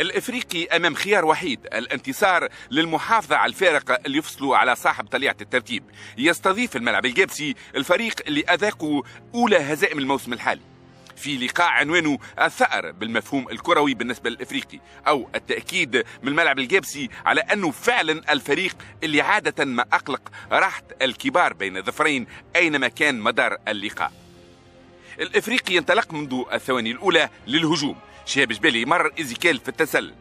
الإفريقي أمام خيار وحيد الانتصار للمحافظة على الفارق اللي يفصلوا على صاحب طليعة الترتيب. يستضيف الملعب الجابسي الفريق اللي أذاقوا أولى هزائم الموسم الحالي. في لقاء عنوانه الثأر بالمفهوم الكروي بالنسبة للإفريقي أو التأكيد من الملعب الجابسي على أنه فعلا الفريق اللي عادة ما أقلق راحة الكبار بين الظفرين أينما كان مدار اللقاء. الإفريقي ينطلق منذ الثواني الأولى للهجوم. شهاب جبالي مر إيزيكيل في التسلل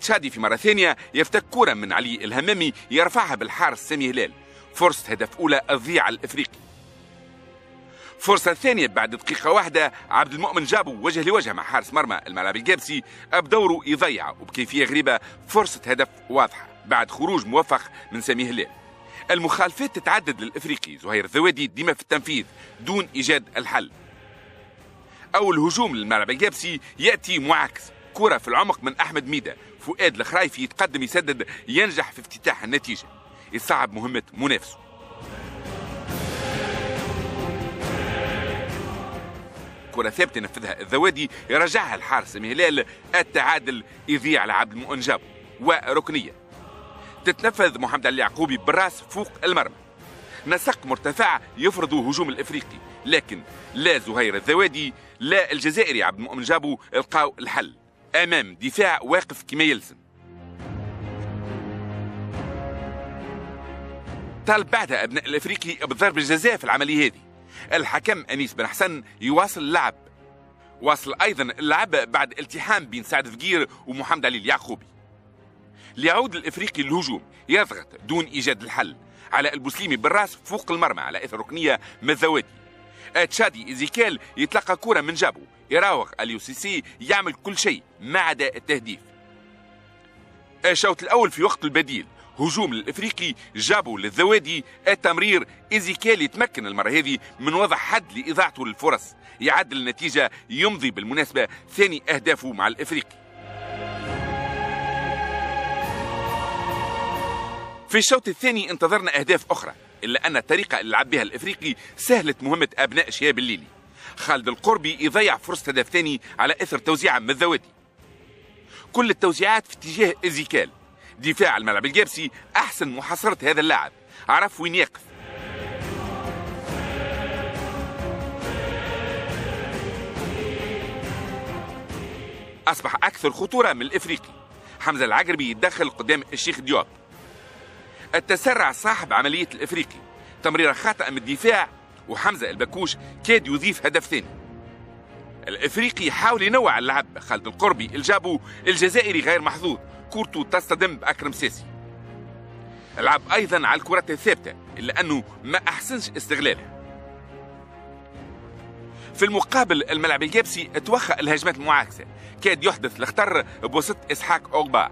تشادي في مرة ثانية يفتك كرة من علي الهمامي يرفعها بالحارس سامي هلال. فرصة هدف أولى تضيع الإفريقي. فرصة ثانية بعد دقيقة واحدة عبد المؤمن جابوا وجه لوجه مع حارس مرمى الملعب الجابسي بدوره يضيع وبكيفية غريبة فرصة هدف واضحة بعد خروج موفق من سامي هلال. المخالفات تتعدد للإفريقي زهير الذوادي ديما في التنفيذ دون إيجاد الحل. أو الهجوم للملعب الجابسي يأتي معاكس. كرة في العمق من أحمد ميدا فؤاد الخرايفي يتقدم يسدد ينجح في افتتاح النتيجة. يصعب مهمة منافسه. كرة ثابتة نفذها الذوادي يرجعها الحارس سامي هلال التعادل يضيع على عبد المؤنجاب. وركنية. تتنفذ محمد علي يعقوبي بالراس فوق المرمى. نسق مرتفع يفرض هجوم الإفريقي لكن لا زهير الذوادي لا الجزائري عبد المؤمن جابو لقاو الحل أمام دفاع واقف كما يلزم. طالب بعدها أبناء الإفريقي بضرب الجزاء في العملية هذه. الحكم أنيس بن حسن يواصل اللعب. واصل أيضا اللعب بعد التحام بين سعد فقير ومحمد علي اليعقوبي. ليعود الإفريقي للهجوم يضغط دون إيجاد الحل على البوسليمي بالراس فوق المرمى على إثر ركنية من الذوادي التشادي إيزيكيل يتلقى كرة من جابو. يراوغ أليو سيسي يعمل كل شيء ما عدا التهديف. الشوط الأول في وقت البدل. هجوم الإفريقي جابو للذوادي التمرير إيزيكيل يتمكن المرة هذه من وضع حد لإضاعته للفرص. يعدل النتيجة يمضي بالمناسبة ثاني أهدافه مع الإفريقي. في الشوط الثاني انتظرنا أهداف أخرى إلا أن الطريقة اللي لعب بها الإفريقي سهلت مهمة أبناء شهاب الليلي. خالد القربي يضيع فرصة هدف ثاني على إثر توزيعه من الذواتي كل التوزيعات في اتجاه إزيكال. دفاع الملعب الجابسي أحسن محاصرة هذا اللاعب. عرف وين يقف. أصبح أكثر خطورة من الإفريقي. حمزة العقربي يتدخل قدام الشيخ ديوب. التسرع صاحب عملية الإفريقي. تمريره خاطئه من الدفاع وحمزة البكوش كاد يضيف هدف ثاني. الإفريقي يحاول ينوع اللعب. خالد القربي الجابو الجزائري غير محظوظ. كورته تصطدم باكرم ساسي لعب أيضا على الكرات الثابتة الا انه ما أحسنش استغلالها في المقابل الملعب الجابسي توخى الهجمات المعاكسة. كاد يحدث الخطر بوسط إسحاق أوغبا.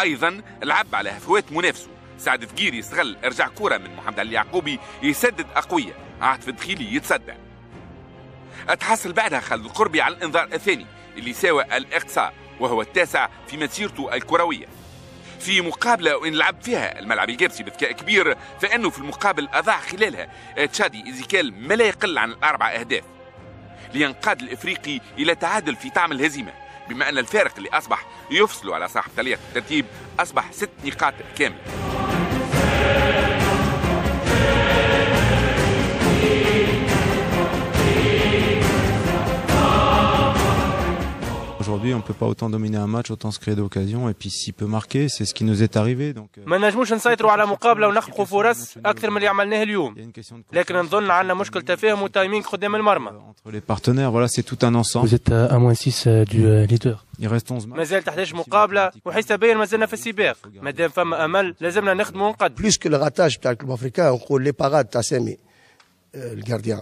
أيضا لعب على هفوات منافسه. سعد فقير يستغل إرجاع كرة من محمد علي يعقوبي يسدد قويا عاطف الدخيلي يتصدى أتحصل بعدها خالد القربي على الإنذار الثاني اللي ساوى الإقصاء وهو التاسع في مسيرته الكروية. في مقابلة وإن لعب فيها الملعب الجابسي بذكاء كبير فإنه في المقابل أضاع خلالها تشادي إيزيكيل ما لا يقل عن الأربع أهداف. لينقاد الإفريقي إلى تعادل في طعم الهزيمة بما أن الفارق اللي أصبح يفصل على صاحب طليعة الترتيب أصبح ست نقاط كاملة. ما نجموش نسيطروا على مقابله ونخلقوا فرص اكثر من اللي عملناه اليوم لكن نظن عندنا مشكل تفاهم وتايمينغ قدام المرمى entre les partenaires, voilà, c'est tout un ensemble. Vous êtes à moins 6 du euh, leader. Il reste 11 matchs. مازال تحتاج مقابله وحيث ما زلنا في السباق ما دام فما امل لازمنا نخدموا ونقدموا بلوس كو الغاتاج بتاع الكلوب افريكان نقول لي باراد تاع سامي آه، الجارديان